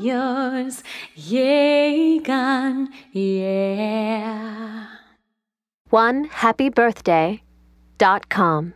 yours, Yegan, yeah. One happy birthday dot com.